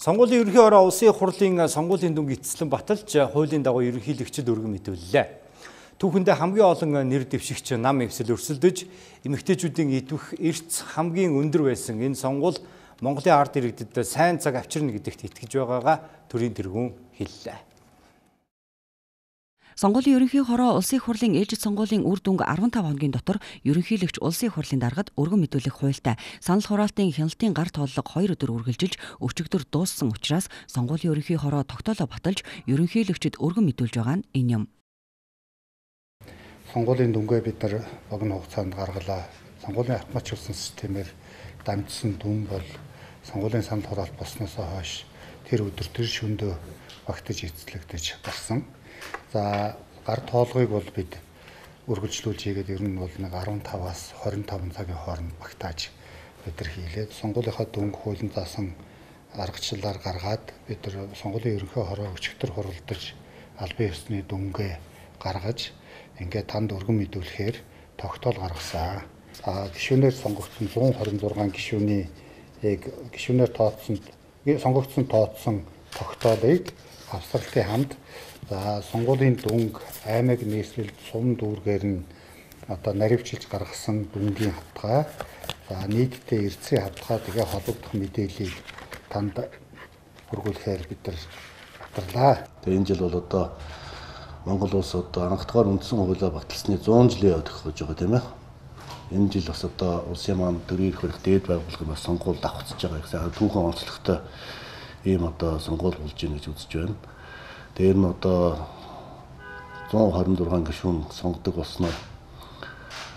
Сонгуулийн ерөнхий ороо улсын хурлын сонгуулийн дүнг эцэслэн баталж хуулийн дагуу ерөнхийлөгчд өргөн мэдүүллээ. Түүхэндээ хамгийн олон нэр дэвшигч нам эвсэл өрсөлдөж эмэгтэйчүүдийн идвэх эрц хамгийн өндөр байсан энэ сонгуул Монголын ард иргэдэд сайн цаг авчирна гэдэгт итгэж байгаагаа төрийн тэргүүн хэллээ. Сонгуулийн ерөнхий хороо улсын хурлын ээлжид сонгуулийн үр дүнг 15 хоногийн дотор ерөнхийлөгч улсын хурлын даргад өргөн мэдүүлэх хуультай санал хураалтын хяналтын гар тооллого 2 өдөр үргэлжилж өчигдөр дууссан учраас сонгуулийн ерөнхий хороо тогтоолоо баталж ерөнхийлөгчд өргөн мэдүүлж байгаа нь энэ юм. Сонгуулийн дүнгээ бид нар богино хугацаанд гаргалаа. Сонгуулийн автоматжуулсан системээр дамжсан дүн бол сонгуулийн санал хураалт болсноос хойш тэр өдөр тэр шөндөө багтаж эцэслэгдэж гарсан. За гар тоолгыг бол бид үргэлжлүүлж хийгээд ер нь бол нэг 15-аас 25 цагийн хооронд багтааж бид нар хийлээд сонгуулийнхаа дөнгө хуулийн заасан аргачлалаар гаргаад бид нар сонгуулийн ерөнхий хороо өчигдөр хуралдаж албан ёсны дөнгөө гаргаж ингээд танд өргөн мэдүүлэхээр тогтоол гаргасан. А гишүүнээр сонгогдсон 126 гишүүний яг гишүүнээр тооцсон сонгогдсон тооцсон тогтоолыг авсралтын хамт За сонгуулийн дүнг аймаг нийслэл сум дүүргээр нь одоо наривчилж гаргасан дүнгийн хавтгай за нийтдээ эрдэсийн хавтгай тэгээ холбогдох мэдээллийг танд хүргүүлэхээр бид нар батарлаа. Тэгээ энэ жил бол одоо Монгол улс одоо анхдгаар үндсэн хуулиа баталсны 100 жилийн өдөх гэж байгаа тийм ээ. Энэ жил бас одоо улсын маань төрийн эрх хөрөх дээд байгууллагын бас сонгуульд давхцаж байгаа гэсэн түүхэн онцлогтой ийм одоо сонгуул болж ийн гэж үзэж байна. Дээр нь одоо 126 гишүүн сонгодог болсноор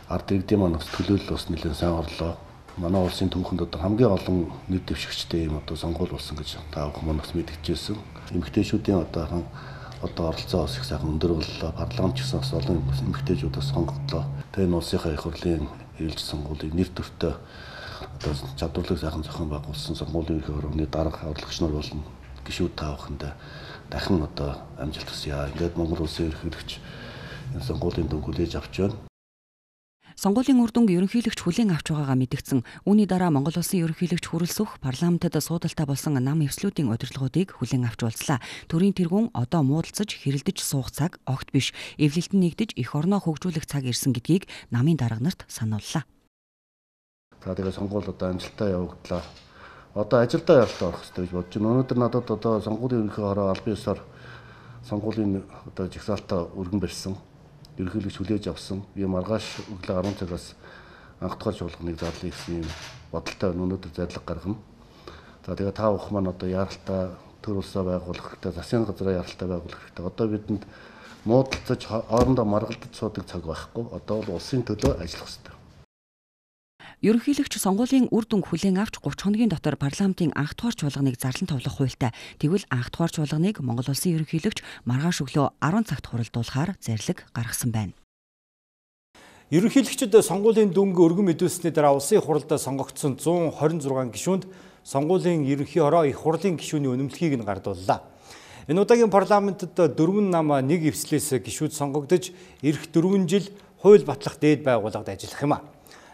ард иргэдийн маань бас төлөөлөл бас нэлээд сайн орлоо. Манай улсын түүхэнд одоо хамгийн олон нийт дэвшигчтэй юм одоо сонгуул болсон гэж та бүхэн маань бас мэдгдчихсэн. Эмэгтэйчүүдийн одоо одоо оролцоо бас их сайхан өндөр боллоо. Парламент ч гэсэн бас олон эмэгтэйчүүдээс сонгогдлоо. Тэгээ энэ улсынхаа их хурлын ээлж сонгуулийн нэр төртөө одоо чадварлаг сайхан зохион байгуулсан сонгуулийн ерхий орны дарга авлагч нар болно гişүүд таавахандаа дахин одоо амжилт хүсье. Ингээд Монгол улсын ерөнхийлөгч энэ сонгуулийн дүнг хүлээж авч байна. Сонгуулийн үр дүнг ерөнхийлөгч хүлээн авч байгаагаа мэдгдсэн. Үүний дараа Монгол улсын ерөнхийлөгч хүрэлцэх парламентод суудалтай болсон нам эвслүүдийн удирдлагуудыг хүлээн авч уулзлаа. Төрийн тэргүүн одоо муудалцаж хэрэлдэж суух цаг огт биш. Эвлэлтэн нэгдэж эх орноо хөгжүүлэх цаг ирсэн гэдгийг намын дарга нарт санууллаа. За тэгээ сонгуул одоо амжилттай явагдлаа одоо ажилдаа явалтаа орох хэрэгтэй гэж бодож байна. Өнөөдөр надад одоо сонгуулийн ерөнхий хороо албан ёсоор сонгуулийн одоо жагсаалтаа өргөн барьсан. Ерөнхийлөгч хүлээж авсан. Би маргааш өглөө 10 цагаас анх дугаар чуулганыг зарлая гэсэн юм бодолтой өнөөдөр зарлага гаргана. За тэгээ та бүхэн маань одоо яаралтай төр улсаа байгуулах хэрэгтэй, засгийн газраа яаралтай байгуулах хэрэгтэй. Одоо бидэнд муудалцаж хоорондоо маргалдаж суудаг цаг байхгүй. Одоо бол улсын төлөө ажиллах хэрэгтэй. Ерөнхийлөгч сонгуулийн үр дүнг хүлээн авч 30 хоногийн дотор парламентын анх дугаар чуулганыг зарлан товлох хуультай. Тэгвэл анх дугаар чуулганыг Монгол улсын ерөнхийлөгч маргааш өглөө 10 цагт хуралдуулахаар зарлиг гаргасан байна. Ерөнхийлөгчд сонгуулийн дүнг өргөн мэдүүлсний дараа улсын хурлд сонгогдсон 126 гишүүнд сонгуулийн ерөнхий ороо их хурлын гишүүний үнэмлэхийг нь гардууллаа. Энэ удаагийн парламентод дөрвөн нам нэг эвслээс гишүүд сонгогдож ирэх дөрвөн жил хууль батлах дээд байгууллагад ажиллах юм а.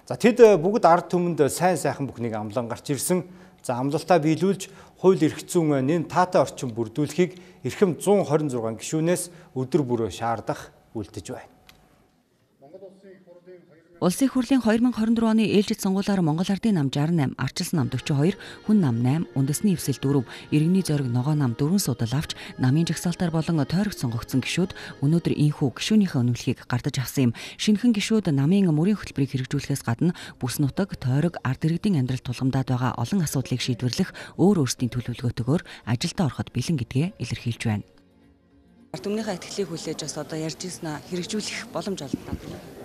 За тэд э, бүгд ард түмэнд сайн сайхан бүхнийг амлан гарч ирсэн. За амлалтаа биелүүлж хууль эрх зүйн э, нэн таатай орчин бүрдүүлэхийг эрхэм 126 гишүүнээс өдөр бүрөө шаардах үлдэж байна. Улсын хурлын 2024 оны ээлжид сонгуулиар Монгол Ардын нам 68, Арчилсан нам 42, Хүн нам 8, Үндэсний эвсэл 4, Иргэний зориг Ногоо нам 4 судал авч намын жагсаалтаар болон тойрогт сонгогдсон гишүүд өнөөдөр инхүү гишүүнийхээ өнөмлөхийг гардаж авсан юм. Шинэхэн гишүүд намын мөрийн хөтөлбөрийг хэрэгжүүлэхээс гадна бүс нутаг, тойрог, ард иргэдийн амьдралд тулгамдаад байгаа олон асуудлыг шийдвэрлэх өөр өөрсдийн төлөвлөгөөтэйгээр ажилдаа ороход бэлэн гэдгээ илэрхийлж байна. Ард түмнийхээ ихтгэлийг хүлээж бас одоо ярьж ирсэн хэрэгжүүлэх боломж олдсон.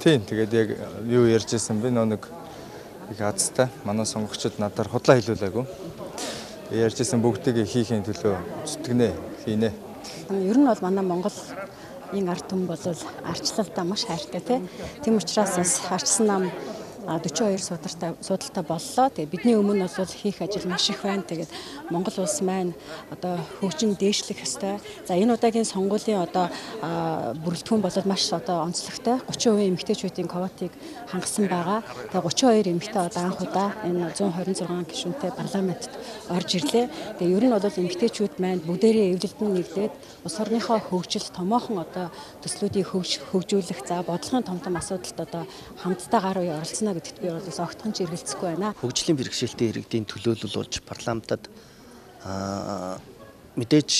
Тийм тэгээд яг юу ярьж ирсэн би нөө нэг их азтай манай сонгогчид надаар худлаа хэлүүлээгүй. Ярьж ирсэн бүгдийг хийхин төлөө зүтгэнэ хийнэ. Ер нь бол манай Монгол энэ ард түмэн бол арчлалдаа маш хайртай тийм. Учраас арчсан нам 42 судалтай судалтай боллоо. Тэгээ бидний өмнө бол хийх ажил маш их байна. Тэгээд Монгол улс маань одоо хөгжин дээшлэх ёстой. За энэ удаагийн сонгуулийн одоо бүрэлдэхүүн болоод маш одоо онцлогтой. 30% эмэгтэйчүүдийн квотыг хангасан байгаа. Тэгээ 32 эмэгтэй одоо анх удаа энэ 126 гишүүнтэй парламентт орж ирлээ. Тэгээ ер нь бол эмэгтэйчүүд маань бүгдээрээ эвлэлтэн нэгдээд улс орныхоо хөгжил томоохон одоо төслүүдийг хөгжүүлэх за бодлогын том том асуудалд одоо хамтдаа гар уяа оролцоно гэдэгт би бол огтхон ч эргэлзэхгүй байна. Хөгжлийн бэрхшээлтэй иргэдийн төлөөлөл болж парламентад мэдээж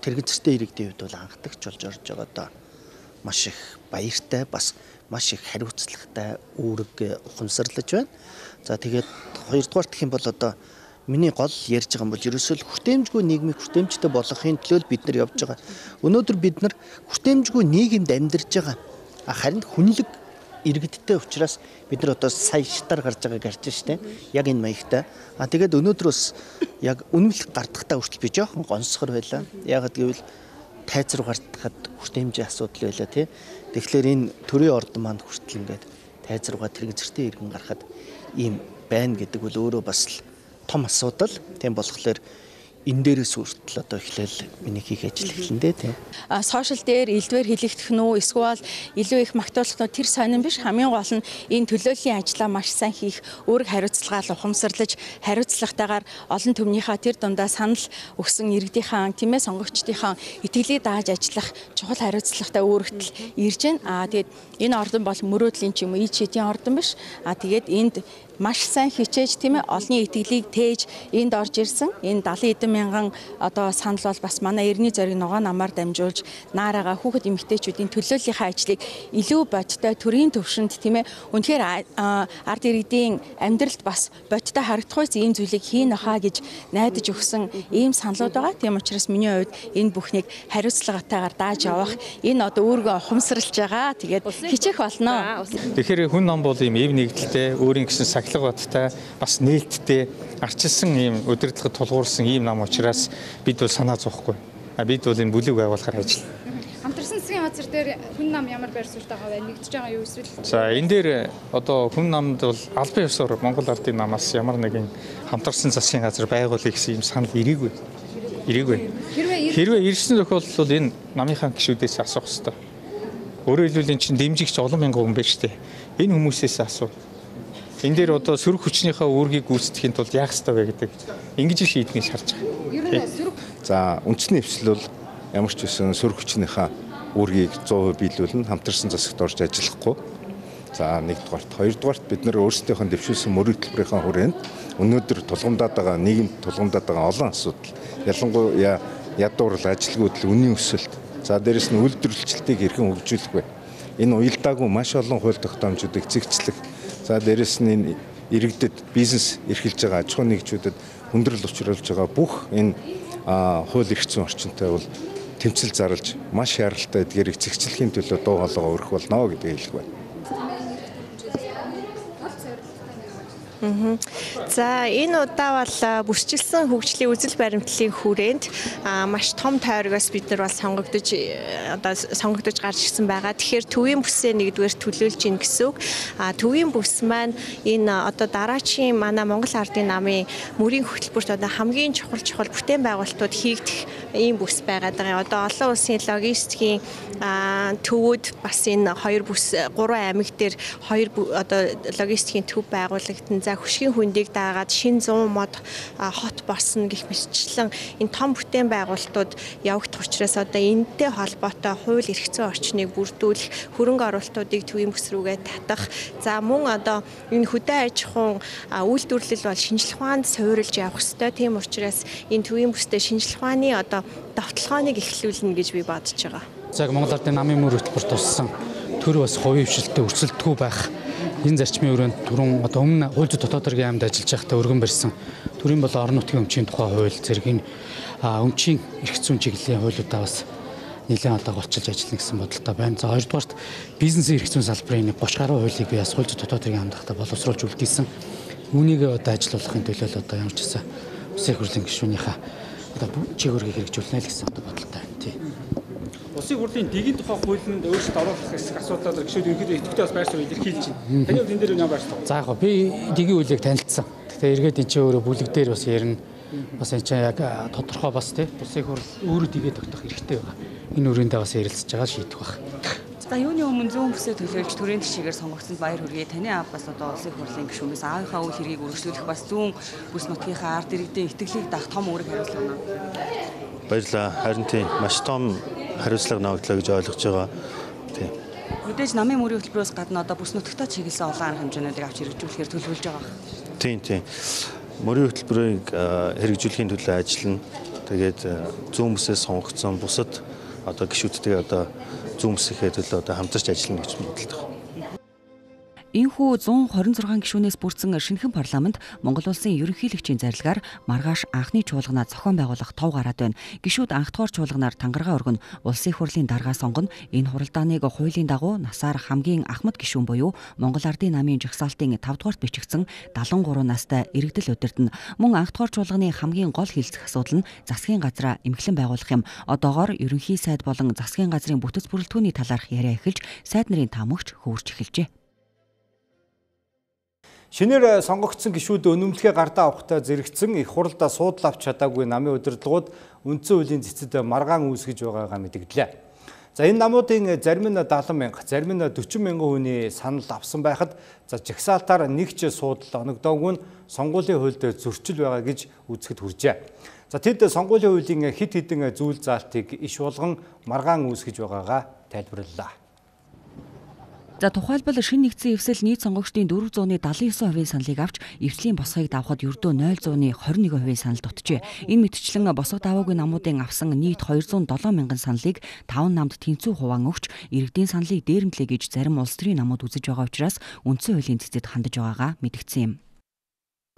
тэрэгэн зэртэй иргэдийн хувьд бол анхдагч болж орж байгаа доо маш их баяртай бас маш их хариуцлагатай үүрэг ухамсарлаж байна. За тэгээд хоёрдугаар гэх юм бол одоо миний гол ярьж байгаа юм бол ерөөсөө хүртээмжгүй нийгмийг хүртээмжтэй болгохын төлөө бид нар явж байгаа. Өнөөдөр бид нар хүртээмжгүй нийгэмд амьдарч байгаа. Харин хүнлэг иргэдтэй учраас бид нар одоо сая шатар гарч байгааг харж штэ. Яг энэ маягтай. А тэгээд өнөөдөр бас яг үнэмлэх гардахтаа хүртэл би жоохон гонсгор байлаа. Ягаад гэвэл тайз руу гардахад хүртээмжийн асуудал байлаа тий. Тэгэхээр энэ төрийн ордон манд хүртэл ингээд тайз руугаа тэрэг зэртэй иргэн гарахад ийм байна гэдэг бол өөрөө бас л том асуудал. Тийм болохоор энэ дээрээс үртэл одоо эхлээл миний хийх ажил эхлэндээ тийм. А сошиал дээр элдвэр хилэгдэх нь үү эсвэл илүү их магтуулах нь тэр сонин биш хамгийн гол нь энэ төлөөллийн ажлаа маш сайн хийх үүрэг хариуцлагаа ухамсарлаж хариуцлагатайгаар олон төмнийхээ тэр дундаа санал өгсөн иргэдийнхаа тийм ээ сонгогчдийнхаа итгэлийг дааж ажиллах чухал хариуцлагатай үүрэгтэл ирж байна. А тэгээд энэ ордон бол мөрөөдлийн ч юм уу ий чидийн ордон биш. А тэгээд энд маш сайн хичээж тийм ээ олонний итгэлийг тээж энд орж ирсэн. Энэ 70 эдэн мянган одоо санал бол бас манай эртний зориг ногоо намаар дамжуулж наарага хүүхэд эмэгтэйчүүдийн төлөөллийнхаа ажлыг илүү бодтой төрийн төвшөнд тийм ээ үнэхээр ард иргэдийн амьдралд бас бодтой харагдах байсан ийм зүйлийг хийн ахаа гэж найдаж өгсөн ийм саналуд байгаа. Тийм учраас миний хувьд энэ бүхнийг хариуцлагатайгаар дааж явах энэ одоо өөргөө ухамсарлаж байгаа. Тэгээд хичээх болно. Тэгэхээр хүн ном бол ийм эв нэгдэлтэй өөрийн гэсэн сахилга баттай бас нээлттэй арчилсан ийм удирдлагад тулгуурсан ийм нам учраас бид бол санаа зовхгүй. А бид бол энэ бүлэг байгуулахаар ажиллана. Хамтарсан засгийн газар дээр хүн нам ямар байр суурьтай байгаа вэ? Нэгдэж байгаа юу эсвэл За энэ дээр одоо хүн намд бол албан ёсоор Монгол Ардын намаас ямар нэгэн хамтарсан засгийн газар байгуулъя гэсэн юм санал ирээгүй. Ирээгүй. Хэрвээ ирсэн тохиолдолд бол энэ намынхаа гишүүдээс асуух хэрэгтэй. Өөрөөр хэлбэл эн чинь дэмжигч олон мянган хүн шүү дээ. Энэ хүмүүсээс асуу. Энэ дээр одоо сөрөг хүчнийхээ үүргийг гүйцэтгэхийн тулд яах ёстой вэ гэдэг ингэж шийднийг шаарч байгаа. За үндэсний эвсэл бол ямар ч үсэн сөрөг хүчнийхээ үүргийг 100% биелүүлнэ хамтарсан засагт орж ажиллахгүй. За нэгдүгээрт, хоёрдугаарт бид нар өөрсдийнхөө дэвшүүлсэн мөрөг төлбөрийнхаа хүрээнд өнөөдөр тулгамдаад байгаа нийгэмд тулгамдаад байгаа олон асуудал ялангуяа ядуурл ажилгүйдэл үнийн өсөлт за дээрэс нь үйлдвэрлэлтийг хэрхэн хөгжүүлэх вэ? Энэ уялдаагүй маш олон хууль тогтоомжуудыг зэгцлэх За дээрэс нь энэ иргэдэд бизнес эрхэлж байгаа аж ахуй нэгжүүдэд хүндрэл учруулж байгаа бүх энэ хууль эрх зүйн орчинтой бол тэмцэл зарлж маш шаардлагатай эдгээрийг зэгцлэхийн төлөө дуу хоолойгоо өргөх болно гэдгийг хэлэх байна. За энэ удаа бол бүрчилсэн хөгжлийн үзэл баримтлалын хүрээнд маш том тойрогоос бид нар бол сонгогдож одоо сонгогдож гарч ирсэн байгаа. Тэгэхээр төвийн бүсээ нэгдүгээр төлөөлж ийн гэсэн үг. А төвийн бүс маань энэ одоо дараачийн манай Монгол Ардын намын мөрийн хөтөлбөрт одоо хамгийн чухал чухал бүтээн байгуулалтууд хийгдэх ийм бүс байгаад байгаа. Одоо олон улсын логистикийн төвүүд бас энэ хоёр бүс гурван аймаг дээр хоёр одоо логистикийн төв байгуулагдсан. За хөшгийн хүндийг даагаад шин 100 мод хот болсон гэх мэтчлэн энэ том бүтээн байгуулалтууд явагдах учраас одоо энэтэй холбоотой хууль эрх зүйн орчныг бүрдүүлэх хөрөнгө оруулалтуудыг төвийн бүс рүүгээ татах. За мөн одоо энэ хөдөө аж ахуйн үйлдвэрлэл бол шинжлэх ухаанд суурилж явах ёстой. Тийм учраас энэ төвийн бүстэй шинжлэх ухааны одоо довтлохооныг эхлүүлнэ гэж би бодож байгаа. За Монгол Ардын намын мөр хөтөлбөр туссан төр бас хувийн хвшилтэд өрсөлдөхгүй байх энэ зарчмын өрөөнд түрүүн одоо өмнө хууль зүйн дотоод хэргийн аймд ажиллаж байхдаа өргөн барьсан төрийн бол орон нутгийн өмчийн тухай хууль зэргийн өмчийн эрх зүйн чиглэлийн хуулиудаа бас нэлээд одоо голчилж ажиллана гэсэн бодолтой байна. За хоёрдугаарт бизнесийн эрх зүйн салбарын нэг боч гаруй хуулийг би бас хууль зүйн дотоод хэргийн аймдахта боловсруулж үлдээсэн. Үүнийг одоо ажиллуулахын төлөө л одоо ямар ч гэсэн Улсын хурлын гишүүнийхээ одоо чиглэлийг хэрэгжүүлнэ л гэсэн одоо бодолтой байна тий. Улсын хурлын дэгийн тухай хуулинд өөрчлөлт оруулах хэсэг асуудлаар гişүүд ерөнхийдөө идэвхтэй бас байр суурь илэрхийлж байна. Таны хувьд энэ дээр ямар байр суурь? За яг би дэгийн хуулийг танилцсан. Тэгэхээр эргээд энэ чинь өөрөө бүлэг дээр бас ярина. Бас энэ чинь яг тодорхой бас тий улсын хурл өөрөө дэгээ тогтох хэрэгтэй байгаа. Энэ үрээндээ бас ярилцж байгаа шийдэх баг. За юуны өмнө зүүн бүсээ төлөөлж төрийн тишгээр сонгогдсонд баяр хүргэе. Таны аав бас одоо улсын хурлын гишүүнээс аавынхаа үйл хэргийг үргэлжлүүлэх бас зүүн бүс нутгийнхаа ард иргэдийн итгэлийг дах том үүрэг хариуцлага байна. Баярлалаа. Харин тийм маш том хариуцлага ногдлоо гэж ойлгож байгаа. Тийм. Мэдээж намын мөрийн хөтөлбөрөөс гадна одоо бүс нутагтаа чиглэсэн олон арга хэмжээнүүдийг авч хэрэгжүүлэхээр төлөвлөж байгаа. Тийм тийм. Мөрийн хөтөлбөрийг хэрэгжүүлэхийн төлөө ажиллана. Тэгээд зүүн бүсээс сонгогдсон бусад одоо гişүүдтэй одоо бүсийнхээ төлөө одоо хамтарч ажиллана гэж боддог. Энэхүү 126 гишүүнээс бүрдсэн шинэхэн парламент Монгол улсын ерөнхийлөгчийн зарилгаар маргааш анхны чуулганаа зохион байгуулах тов гараад байна. Гишүүд анх дугаар чуулганаар тангараа өргөн улсын хурлын дарга сонгоно. Энэ хуралдааныг хуулийн дагуу насаар хамгийн ахмад гишүүн буюу Монгол Ардын намын жагсаалтын 5 дугаарт бичигдсэн 73 настай иргэдэл өдөрт нь мөн анх дугаар чуулганы хамгийн гол хилцэх асуудал нь засгийн газраа эмхлэн байгуулах юм. Одоогоор ерөнхий сайд болон засгийн газрын бүтэц бүрэлдэхүүний талаарх яриа эхэлж сайд нарын таамагч хөвөрч эхэлжээ. Шинээр сонгогдсон гишүүд өнөмлөхөө гардаа авахтаа зэрэгцэн их хуралдаа суудлаа авч чадаагүй намын удирдлагууд үндсэн хуулийн цэцэд маргаан үүсгэж байгаагаа мэдгдлээ. За энэ намуудын зарим нь 70 мянга, зарим нь 40 мянган хүний санал авсан байхад за жагсаалтаар нэг ч суудал оногдоогүй нь сонгуулийн хуульд зөрчил байгаа гэж үзэхэд хүржээ. За тэд сонгуулийн хуулийн хит хитэн зүйл заалтыг иш болгон маргаан үүсгэж байгаагаа тайлбарллаа. За тухайлбал шинэ нэгдсэн эвсэл нийт сонгогчдын 479%-ийн саналыг авч эвслийн босхийг давхад ердөө 0.21%-ийн санал дутжээ. Энэ мэтчлэн босго даваагүй намуудын авсан нийт 207 мянган саналыг 5 намд тэнцүү хуваан өгч иргэдийн саналыг дээрэмдлээ гэж зарим улс төрийн намууд үзэж байгаа учраас үндсэн хуулийн цэцэд хандаж байгаагаа мэдгдсэн юм.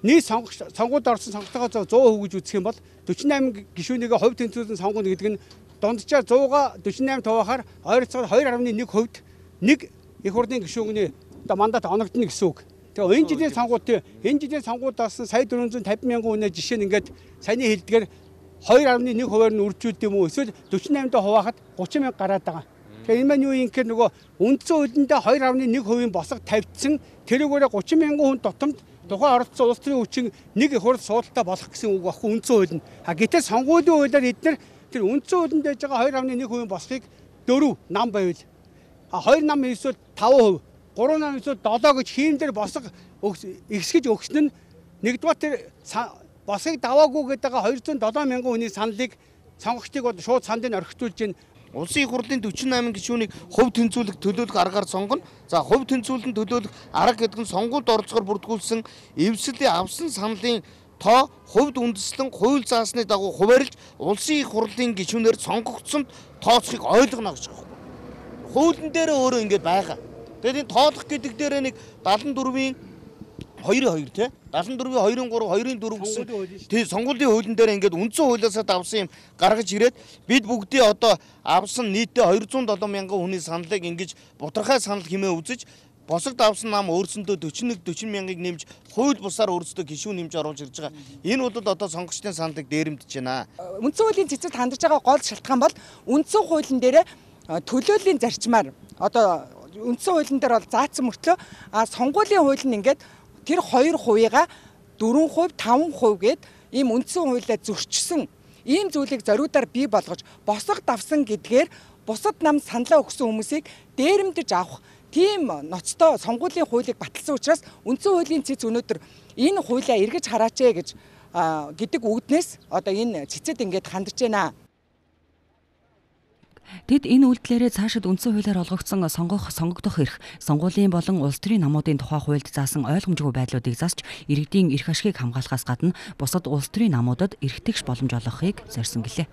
Нийт сонгогч сонгуульд орсон сонгогчдоо 100% гэж үзэх юм бол 48 гишүүнийг хувь тэнцвэрийн сонгоно гэдэг нь дунджаар 100-га 48 тавахаар ойролцоогоор 2.1 хувьд нэг их хурлын гишүүний одоо мандат оногдно гэсэн үг. Тэгээ энэ жилийн сонгуульд энэ жилийн сонгуульдаас сая 450 мянган хүнээ жишээ нь ингээд саяны хэлдгээр 2.1 хувиар нь үржүүлд юм уу эсвэл 48 доо хуваахад 30 мянга гараад байгаа. Тэгээ энэ маань юу юм гэхээр нөгөө үндсэн хуулиндаа 2.1 хувийн босго тавьдсан тэрүүгээрээ 30 мянган хүн дотомд тухайн оролцсон улс төрийн хүчин нэг их хурл суудалтай болох гэсэн үг баггүй үндсэн хууль нь. А гэтэл сонгуулийн хуулиар эдгээр тэр үндсэн хуулинд байж байгаа 2.1 хувийн босгыг дөрөв нам байвал хоёр нам эсвэл 5%, гурван нам эсвэл 7 гэж хийм дээр босго ихсгэж өгсөн нь нэгдүгээр тэр босыг даваагүй гэдэг 207 мянган хүний саналыг сонгогчдыг бол шууд сандыг орхитуулж байна. Улсын их хурлын 48 гишүүнийг хувь тэнцвүүлэх төлөөлөх аргаар сонгоно. За хувь тэнцвүүлэн төлөөлөх арга гэдэг нь сонгуульд оролцохоор бүртгүүлсэн эвсэлийн авсан саналын тоо хувьд үндэслэн хууль заасны дагуу хуваарлж улсын их хурлын гишүүнээр сонгогдсонд тооцохыг ойлгоно гэж байна хуулийн дээр өөрөө ингэж байгаа. Тэгээд энэ тоолох гэдэг дээр нэг 74-ийн 2-2 тий 74-ийн 2-3 2-ын 4 гэсэн тий сонгуулийн хуулийн дээр ингээд үндсэн хуулиасаа давсан юм гаргаж ирээд бид бүгдээ одоо авсан нийтдээ 207 мянган хүний саналыг ингэж бутархай санал хэмээн үзэж босог давсан нам өөрсөндөө 41 40 мянгаыг нэмж хууль бусаар өөрсдөө гişүү нэмж оруулж ирж байгаа. Энэ бол одоо сонгогчдын саналыг дээрэмдэж байна. Үндсэн хуулийн цэцэд хандж байгаа гол шалтгаан бол үндсэн хуулийн дээр төлөөлийн зарчмаар одоо үндсэн хуулийн дээр бол заасан мөртлөө сонгуулийн хууль нь ингээд тэр 2 хувийга 4 хувь 5 хувь гээд ийм үндсэн хуулиа зөрчсөн ийм зүйлийг зориудаар бий болгож босго давсан гэдгээр бусад нам саналаа өгсөн хүмүүсийг дээрэмдэж авах тийм ноцтой сонгуулийн хуулийг баталсан учраас үндсэн хуулийн цэц өнөөдөр энэ хуулиа эргэж хараач ээ гэж гэдэг үгднээс одоо энэ цэцэд ингээд хандж байна. Тэд энэ үйлдэлээрээ цаашид үндсэн хуулиар олгогдсон сонгох сонгогдох эрх, сонгуулийн болон улс төрийн намуудын тухай хуульд заасан ойлгомжгүй байдлуудыг засч иргэдийн эрх ашгийг хамгаалахаас гадна бусад улс төрийн намуудад эрхтгш боломж олгохыг зорьсон гэлээ.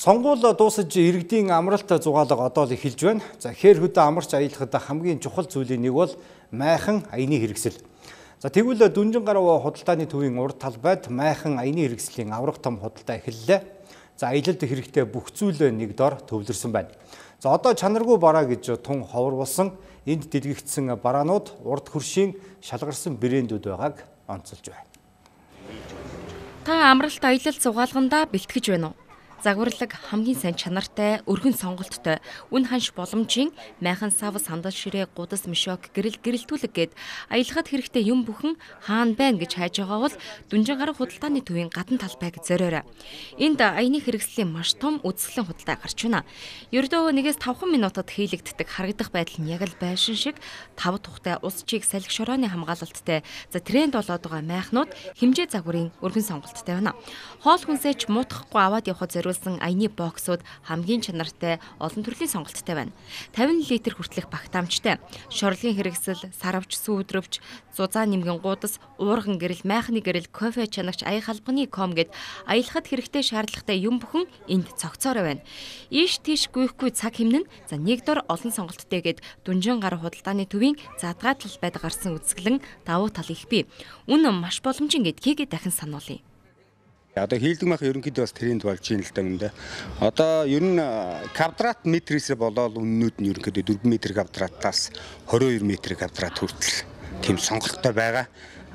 Сонгуул дуусаж иргэдийн амралт зугаалга одоо л эхэлж байна. За хээр хөдөө амарч аялахад хамгийн чухал зүйлийн нэг бол майхан аяны хэрэгсэл. За тэгвэл Дүнжин гарав худалдааны төвийн урд талбайд майхан аяны хэрэгслийн аврах том худалдаа эхэллээ. За аялалд хэрэгтэй бүх зүйл нэг дор төвлөрсөн байна. За одоо чанаргүй бараа гэж тун ховор болсон энд дэлгэгдсэн бараанууд урд хөршийн шалгарсан брэндүүд байгааг онцолж байна. Та амралт аялал цугаалгандаа бэлтгэж байна уу? Загварлаг хамгийн сайн чанартай, өргөн сонголттой, үн ханш боломжийн майхан сав сандал ширээ гудас мишок гэрэл гэрэлтүүлэг гээд аялахад хэрэгтэй юм бүхэн хаана байна гэж хайж байгаа бол Дүнжин гараг худалдааны төвийн гадна талбайг зориорой. Энд аяны хэрэгслийн маш том үзэсгэлэн худалдаа гарч байна. Ердөө нэгээс 5 минутад хийлэгддэг харагдах байдал нь яг л байшин шиг тав тухтай ус чиг салхи шорооны хамгаалалттай за тренд болоод байгаа майхнууд хэмжээ загварын өргөн сонголттой байна. Хоол хүнсээ ч муутгахгүй аваад явхад зориулсан зориулсан аяны боксууд хамгийн чанартай олон төрлийн сонголттой байна. 50 литр хүртэлх багтаамжтай. Шорлогийн хэрэгсэл, сарвч, сүүдрөвч, зузаа нэмгэн гуудас, уурган гэрэл, майхны гэрэл, кофе чанагч, аяг халбаны ком гэд аялахад хэрэгтэй шаардлагатай юм бүхэн энд цогцоорой байна. Ийш тийш гүйхгүй цаг хэмнэн за нэг дор олон сонголттой гэд Дүнжин гар худалдааны төвийн задгаа талбайд гарсан үзэсгэлэн давуу тал их бий. Үн маш боломжийн гэдгийг дахин сануулъя. Одоо хийлдэг мах ерөнхийдөө бас тренд болж байна л да юм да. Одоо ер нь квадрат метрээс болоод үннүүд нь ерөнхийдөө 4 м квадратаас 22 м квадрат хүртэл тийм сонголттой байгаа.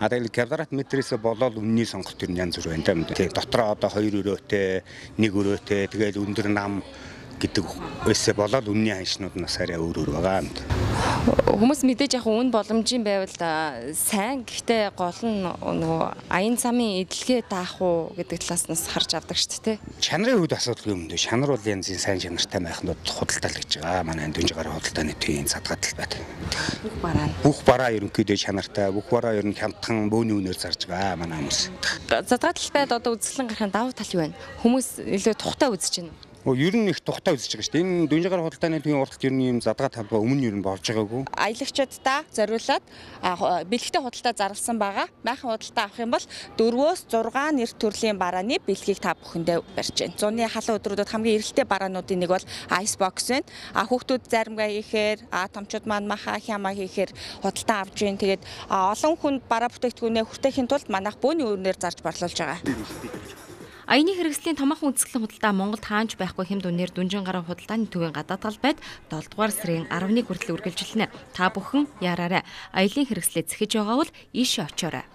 А тэгэл квадрат метрээс болоод үнний сонголт ер нь янз бүр байна да юм да. Тэг дотроо одоо 2 өрөөтэй, 1 өрөөтэй, тэгэл өндөр нам гэдэг өсө болоод үнний ханшнууд нас арай өөр өөр байгаа юм. Хүмүүс мэдээж яг үн боломжийн байвал сайн гэхдээ гол нь нөгөө аян замын эдлэгээ даах уу гэдэг талаас нас харж авдаг шүү дээ. Чанарын хувьд асуудал юм дөө. Чанар бол янзын сайн чанартай майхнууд худалдаал гэж байгаа. Манай дүнж гараа худалдааны төвийн задгаатал байт. Бүх бараа. Бүх бараа ерөнхийдөө чанартай, бүх бараа ер нь хямдхан бөөний үнээр зарж байгаа манай хүмүүс. Задгаатал байд одоо үзэсгэлэн гарахын давуу тал юу вэ? Хүмүүс илүү тухтай үзэж байна ер нь их тухтай үзэж байгаа шүү дээ. Энэ Дүнжигаар худалдааны төвийн уралт ер нь юм задгаа талбай өмнө ер нь болж байгаагүй. Аялагчдаа зориулаад бэлгтэй худалдаа зарласан байгаа. Майхан худалдаа авах юм бол 4-өөс 6 нэр төрлийн барааны бэлгийг та бүхэндээ барьж байна. Зуны халуун өдрүүдэд хамгийн эрэлттэй бараануудын нэг бол ice box байна. А хүүхдүүд заримгаа хийхээр, а томчууд маань маха хямаа хийхээр худалдаа авж байна. Тэгээд олон хүнд бараа бүтээгдэхүүнээ хүртээхийн тулд манайх бөөний өрнөр зарж борлуулж байгаа. Аяны хэрэгслийн томоохон үзэсгэлэн худалдаа Монголд хаанч байхгүй хэм дүнээр дүнжин гараа худалдааны төвийн гадаад талбайд 7 дугаар сарын 11 хүртэл үргэлжилнэ. Та бүхэн яраарай. Аялын хэрэгслээ зэхэж байгаа бол ийшээ очоорой.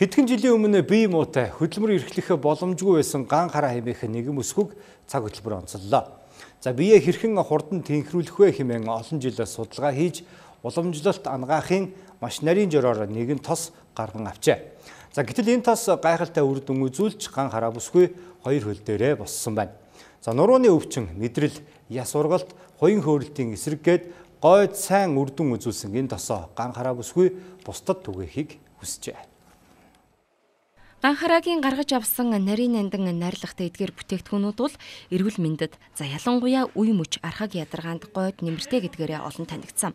Хэдхэн жилийн өмнө бие муутай хөдөлмөр эрхлэх боломжгүй байсан ган хараа хэмээх нэгэн өсгөг цаг хөтөлбөр онцоллоо. За бие хэрхэн хурдан тэнхрүүлэх вэ хэмээн олон жил судалгаа хийж уламжлалт ангаахын маш нарийн жороор нэгэн тос гарган авчээ. За гэтэл энэ тас гайхалтай үр дүн үзүүлж ган хараа бүсгүй хоёр хөл дээрээ боссон байна. За нурууны өвчин, мэдрэл, яс ургалт, хуин хөөрөлтийн эсрэг гээд гойд сайн үр дүн үзүүлсэн энэ тосоо ган хараа бүсгүй бусдад түгээхийг хүсжээ. Ганхараагийн гаргаж авсан нарийн нандин найрлагатай эдгээр бүтээгдэхүүнүүд бол эрүүл мэндэд за ялангуяа үе мөч архаг ядаргаанд гойд нэмэртэй гэдгээрээ олон танигдсан.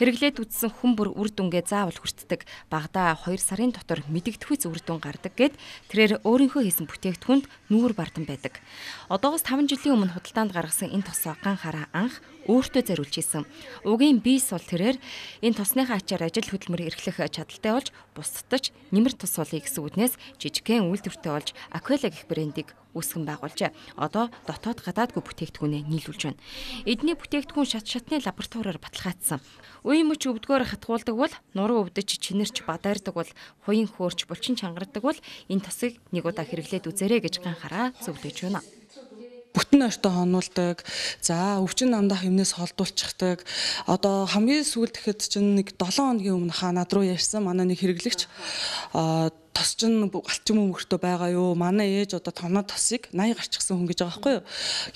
Хэрэглээд үтсэн хүн бүр үр дүнгээ заавал хүртдэг. Багада 2 сарын дотор мэдэгдэхүйц үр дүн гардаг гэд тэрээр өөрийнхөө хийсэн бүтээгдэхүүнд нүүр бардан байдаг. Одоогоос 5 жилийн өмнө худалдаанд гаргасан энэ тосоо ганхараа анх өөртөө зориулж исэн. Угийн бийс бол тэрээр энэ тосныхаа ачаар ажил хөдөлмөр эрхлэх чадaltaй болж бусдад ч нэмэр тус болъё гэсэн үднээс жижигхэн үйлдвэртэй болж Aquila гэх брендийг үүсгэн байгуулжээ. Одоо дотоод гадаадгүй бүтээгдэхүүнээ нийлүүлж байна. Эдний бүтээгдэхүүн шат шатны лабораториор баталгаажсан. Үе мөч өвдгөөр хатгуулдаг бол нуруу өвдөж чинэрч бадаардаг бол хуин хөөрч булчин чангарадаг бол энэ тосыг нэг удаа хэрэглээд үзээрэй гэж ганхаараа зөвлөж байна бүтэн ойртоо хонуулдаг. За өвчин намдаа хэмнээс холдуулчихдаг. Одоо хамгийн сүүлд гэхэд чинь нэг 7 хоногийн өмнө хаа над руу ярьсан манай нэг хэрэглэгч аа тос чинь галчин мөмөртөө байгаа юу? Манай ээж одоо томноо тосыг 80 гарчихсан хүн гэж байгаа байхгүй юу?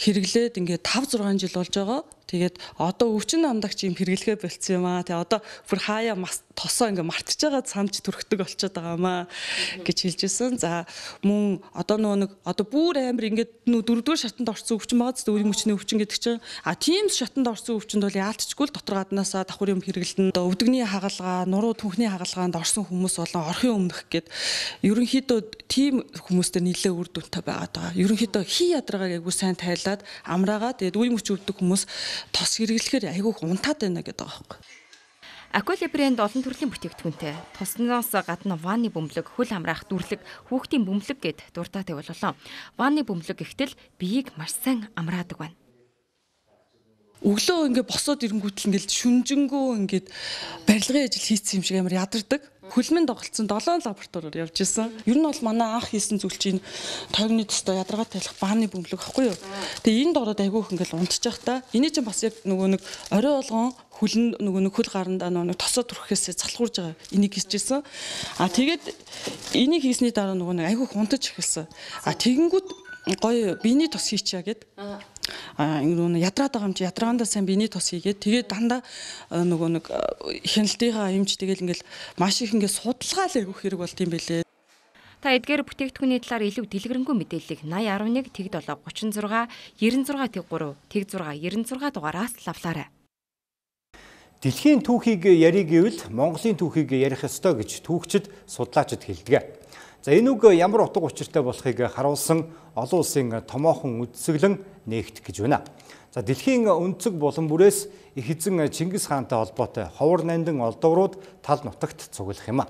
Хэрэглээд ингээд 5 6 жил болж байгаа. Тэгээд одоо өвчин амдагч юм хэрэглэхэ болцсон юм аа. Тэгээ одоо бүр хаяа тосоо ингээ мартчихж байгаа санаж төрөхдөг болчиход байгаа маа гэж хэлжсэн. За мөн одоо нөгөө нэг одоо бүр амар ингээд нүү дөрөвдүгээр шатанд орсон өвчин байгаа зү үеийн мөчний өвчин гэдэг чинь а тийм шатанд орсон өвчөнд бол яалтчгүй л дотор гаднаасаа давхар юм хэрэглэн өвдөгний хагалгаа, нуруу түүхний хагалгаанд орсон хүмүүс болон орхын өмнөх гэд ерөнхийдөө тийм хүмүүстэй нийлээ үр дүнтэй байгаад байгаа. Ерөнхийдөө хий ядаргааг айгуу сайн тайлаад амраагаа тэгээд үеийн мөч өвддөг хүмүүс тос хэрэглэхээр айгүй унтаад байна гэдэг байгаа байхгүй. Aquila брэнд олон төрлийн бүтээгдэхүүнтэй. Тосноос гадна ванны бөмбөлөг, хөл хамраах дүрлэг, хүүхдийн бөмбөлөг гэд дуртаатай бололоо. Ванны бөмбөлөг ихтэл биеийг маш сайн амраадаг байна өглөө ингээ босоод ирэнгүүтэл ингээл шүнжэнгөө ингээд барилгын ажил хийцсэн юм шиг амар ядардаг. Хөлмөнд тоглолцсон 7 лабораториор явж исэн. Ер нь бол манай анх хийсэн зүйл чинь тойрны төстэй ядаргаа тайлах бааны бөмбөлөг ахгүй юу. Тэгээ энэ дороод айгүйх ингээл унтчих та. Эний чинь бас яг нөгөө нэг орой болгон хөлн нөгөө нэг хөл гарандаа нөгөө тосоо түрхээсээ залхуурж байгаа энийг хийжсэн. А тэгээд энийг хийсний дараа нөгөө нэг айгүйх унтаж эхэлсэн. А тэгэнгүүт гоё биений тос хийчихье гэд а нөгөө ядраад байгаа юм чи ядрагаандаа сайн биений тос хийгээд тэгээд дандаа нөгөө нэг хяналтынхаа юмч тэгэл ингээл маш их ингээд судалгаал айгүйх хэрэг болд юм бэлээ Та эдгээр бүтээгдэхүүний талаар илүү дэлгэрэнгүй мэдээллийг 8011 тэг 7 36 96 тэг 3 тэг 6 96 дугаараас лавлаарай. Дэлхийн түүхийг ярих гэвэл Монголын түүхийг ярих ёстой гэж түүхчид судлаачид хэлдэг. За энэ үг ямар утга учиртай болохыг харуулсан олон улсын томоохон үдсгэлэн нээгдэх гэж байна. За дэлхийн өнцөг булан бүрээс их эзэн Чингис хаантай холбоотой ховор нандин олдврууд тал нутагт цуглах юм а.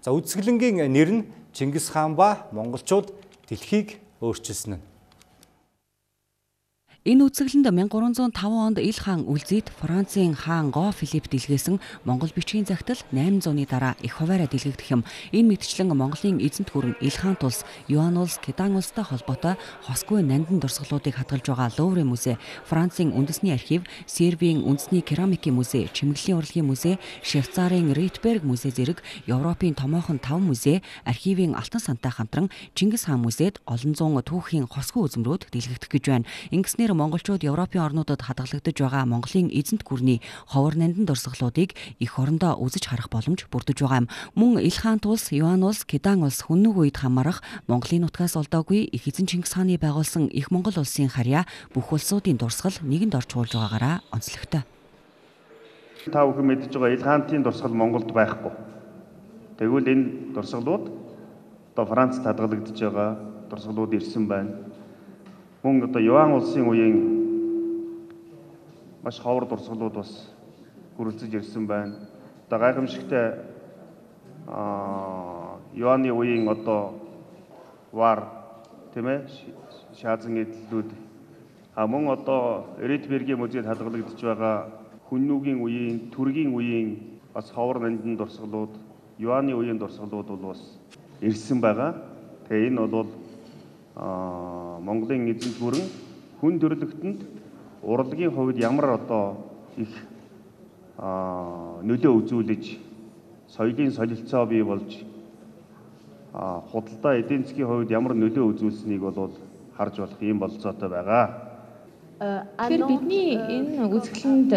За үдсгэлэнгийн нэр нь Чингис хаан ба монголчууд дэлхийг өөрчилсөн нь. Энэ үзэсгэлэнд 1305 онд Ил хаан Үлзийд Францын хаан Го Филипп дэлгэсэн Монгол бичгийн загтал 800-ны дараа их хуваараа дэлгэгдэх юм. Энэ мэдчлэн Монголын эзэнт гүрэн Ил хаан тулс Юан улс Кедан улстай холбоотой хосгүй нандин дурсгалуудыг хадгалж байгаа Луврын музей, Францын үндэсний архив, Сербийн үндэсний керамикийн музей, Чимэглэлийн урлагийн музей, Швейцарын Ритберг музей зэрэг Европын томоохон 5 музей, архивын Алтан сантай хамтран Чингис хаан музейд олон зуун түүхийн хосгүй үзмрүүд дэлгэгдэх гэж байна. Ингэснээр Үүнээр монголчууд Европын орнуудад хадгалагдаж байгаа Монголын эзэнт гүрний ховор нандин дурсгалуудыг эх орондоо үзэж харах боломж бүрдэж байгаа юм. Мөн Илхан тулс, Юан улс, Кедан улс хүннүг үед хамаарах Монголын нутгаас олдоогүй их эзэн Чингис хааны байгуулсан их Монгол улсын харьяа бүх улсуудын дурсгал нэгэнд орж уулж байгаагаараа онцлогтой. Та бүхэн мэдж байгаа Илхантын дурсгал Монголд байхгүй. Тэгвэл энэ дурсгалууд одоо Францд хадгалагдж байгаа дурсгалууд ирсэн байна мөн одоо Юан улсын үеийн маш ховор дурсгалууд бас гүрэлцэж ирсэн байна. Одоо гайхамшигтай аа Юаны үеийн одоо вар тийм ээ шаазан эдлүүд а мөн одоо Ритбергийн музейд хадгалагдж байгаа хүннүүгийн үеийн түргийн үеийн бас ховор нандин дурсгалууд Юаны үеийн дурсгалууд бол бас ирсэн байгаа. Тэгээ энэ бол Монголын эзэнт гүрэн хүн төрлөختөнд урлагийн хувьд ямар одоо их нөлөө үзүүлж соёлын солилцоо бий болж худалдаа эдийн засгийн хувьд ямар нөлөө үзүүлсэнийг бол харж болох юм болцоотой байгаа. Тэгэхээр бидний энэ үзэсгэлэнд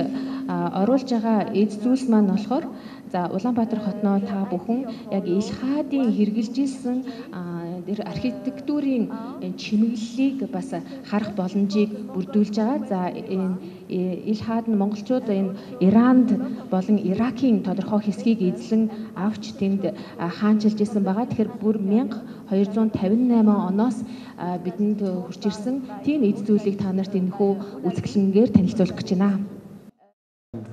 оруулж байгаа эд зүйлс маань болохоор за Улаанбаатар хотноо та бүхэн яг ил хаадын хэрэгжилжсэн тэр архитектурын чимэглэлийг бас харах боломжийг бүрдүүлж байгаа. За энэ ил хаад нь монголчууд энэ Иранд болон Иракийн тодорхой хэсгийг эзлэн авч тэнд хаанчилж исэн байгаа. Тэгэхээр бүр 1258 оноос бидэнд хурж ирсэн тийм эд зүйлийг та нарт энэхүү үзэсгэлэнгээр танилцуулах гэж байна.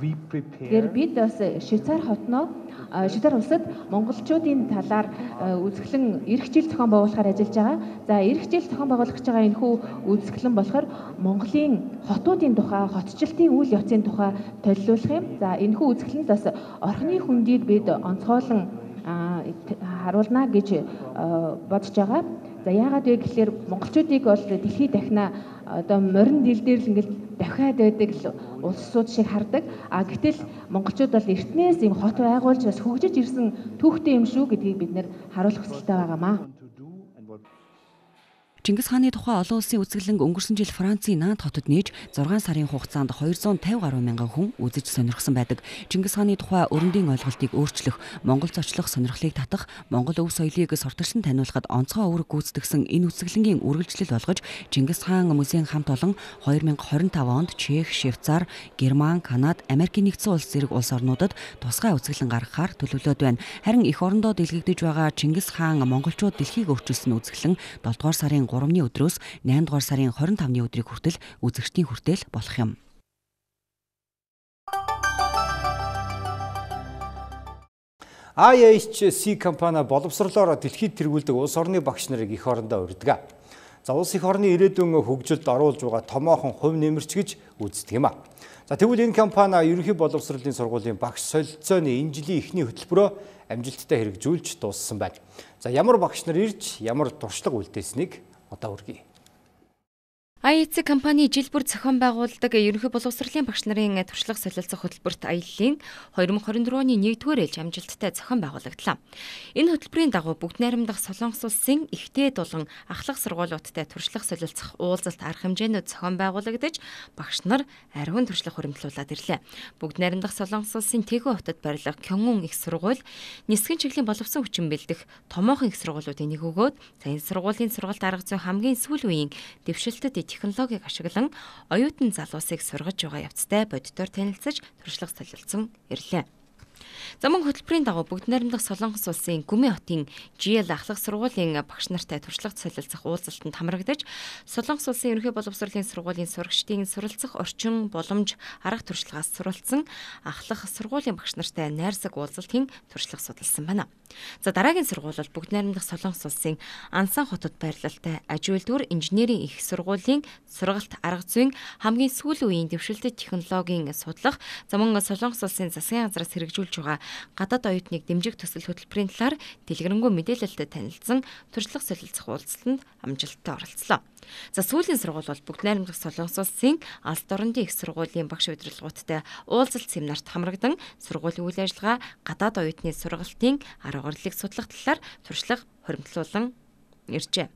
Тэгэхээр бид бас Швейцар хотноо Швейцар улсад монголчуудын талаар үзэсгэлэн эрх жил зохион байгуулахаар ажиллаж байгаа. За эрх жил зохион байгуулах байгаа энэ хүү үзэсгэлэн болохоор Монголын хотуудын тухай, хотчлтын үйл явцын тухай төлөвлөх юм. За энэ хүү үзэсгэлэнд бас орхны хүндийг бид онцгойлон харуулна гэж бодож байгаа. За яагаад вэ гэхээр монголчуудыг бол дэлхийд дахина одоо морин дил дээр л ингээл давхиад байдаг л улсууд шиг хардаг. А гэтэл монголчууд бол эртнээс ийм хот байгуулж бас хөгжиж ирсэн түүхтэй юм шүү гэдгийг бид нэр харуулах хүсэлтэй байгаамаа. Чингис хааны тухай олон улсын үзэсгэлэн өнгөрсөн жил Францын Нант хотод нээж 6 сарын хугацаанд 250 гаруй мянган хүн үзэж сонирхсан байдаг. Чингис хааны тухай өрөндийн ойлголтыг өөрчлөх, Монгол зочлох сонирхлыг татах, Монгол өв соёлыг сортирсан таниулахад онцгой үүрэг гүйцэтгэсэн энэ үзэсгэлэнгийн үргэлжлэл болгож Чингис хаан музейн хамт олон 2025 онд Чех, Швейцар, Герман, Канада, Америкийн нэгдсэн улс зэрэг улс орнуудад тусгай үзэсгэлэн гаргахаар төлөвлөд байна. Харин эх орондоо дэлгэгдэж байгаа Чингис хаан монголчууд дэлхийг өөрчилсөн үзэсгэлэн 7 дугаар сарын 3-ны өдрөөс 8 дугаар сарын 25-ны өдрийг хүртэл үзэгчдийн хүртэл болох юм. IHC компани боловсрлоор дэлхийд тэргүүлдэг улс орны багш нарыг их орондоо урьдаг. За улс их орны ирээдүйн хөгжилд оруулж байгаа томоохон хувь нэмэрч гэж үздэг юм а. За тэгвэл энэ компани ерөнхий боловсролын сургуулийн багш солилцооны энэ жилийн эхний хөтөлбөрөө амжилттай хэрэгжүүлж дууссан байна. За ямар багш нар ирж ямар туршлага үлдээснийг одоо үргэлжлэе. АИЦ компани жил бүр зохион байгуулдаг ерөнхий боловсролын багш нарын туршлага солилцох хөтөлбөрт аяллаа 2024 оны 1-р ээлж амжилттай зохион байгуулагдлаа. Энэ хөтөлбөрийн дагуу бүгд найрамдах Солонгос улсын ихтэй дулан ахлах сургуулиудтай туршлага солилцох уулзалт арга хэмжээнүүд зохион байгуулагдаж багш нар ариун туршлага хуримтлуулад ирлээ. Бүгд найрамдах Солонгос улсын Тэгү хотод барилга Кёнгун их сургууль нисгэн чиглэлийн боловсон хүчин бэлдэх томоохон их сургуулиудын нэг өгөөд за энэ сургуулийн сургалт арга зүй хамгийн сүүл үеийн дэвшилтэд технологиг ашиглан оюутан залуусыг сургаж байгаа явцтай боддоор танилцаж туршлага солилцсон ирлээ. За мөн хөтөлбөрийн дагуу бүгд найрамдах Солонгос улсын Гүмээ хотын GL ахлах сургуулийн багш нартай туршлага солилцох уулзалтанд хамрагдаж Солонгос улсын ерөнхий боловсролын сургуулийн сурагчдын суралцах орчин боломж арга туршлагаас суралцсан ахлах сургуулийн багш нартай найрсаг уулзалтын туршлага судалсан байна. За дараагийн сургууль бол бүгд найрамдах Солонгос улсын Ансан хотод байрлалтай Ажуулдүр инженерийн их сургуулийн сургалт арга зүйн хамгийн сүүлийн үеийн дэвшилтэт технологийн судлах за мөн Солонгос улсын засгийн газраас хэрэгжүүлж байгаа гадаад оюутныг дэмжих төсөл хөтөлбөрийн талаар дэлгэрэнгүй мэдээлэлтэй танилцсан туршлага солилцох уулзалтанд амжилттай оролцлоо. За сүүлийн сургууль бол бүгд найрамдах Солонгос улсын алс дорндын их сургуулийн багш удирдлагуудтай уулзалт семинарт хамрагдан сургуулийн үйл ажиллагаа гадаад оюутны сургалтын арга орлыг судлах талаар туршлага хуримтлуулан иржээ.